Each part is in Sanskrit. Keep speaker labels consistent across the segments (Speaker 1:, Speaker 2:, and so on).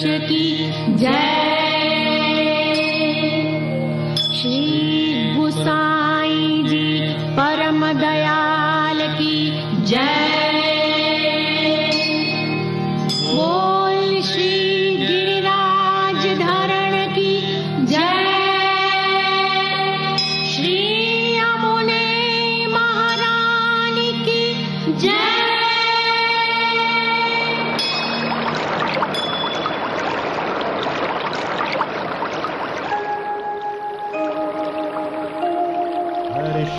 Speaker 1: जय। श्री गुसाई जी परम दयाल की जय। ओ श्री गिराज धरण की जय। श्री अमुने महाराणि की जय।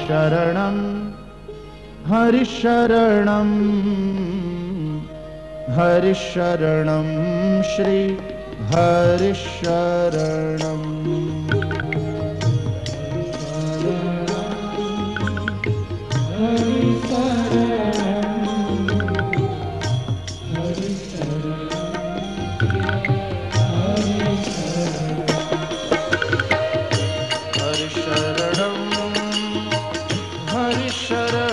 Speaker 2: ശരണം. ഹരിശരണം. ഹരിശരണം ശ്രീ ഹരിശരണം.
Speaker 3: Thank you.
Speaker 2: शरणं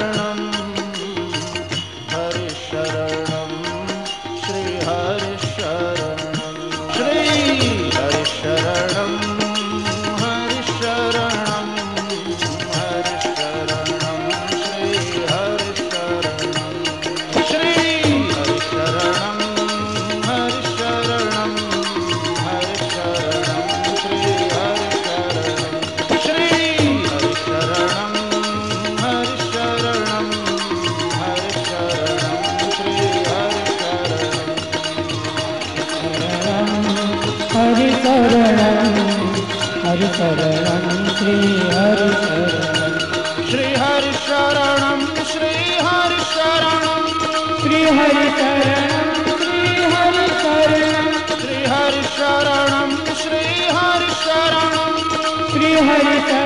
Speaker 3: हरि शरणं
Speaker 2: हरि
Speaker 3: शरणं श्री हरि शरण
Speaker 2: श्री हरि शरणं श्री हरि शरणं श्री
Speaker 3: हरि शरणं श्री हरि शरणं
Speaker 2: श्री हरि शरणं श्री हरि शरणं श्री
Speaker 3: हरि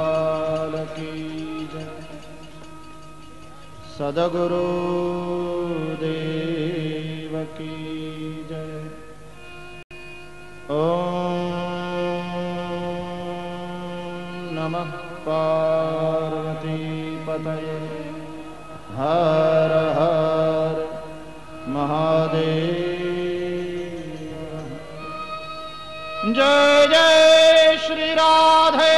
Speaker 2: सदगुरु देव की जय। ओ नमः पार्वतीपतये। हर हर महादेव। जय जय श्री राधे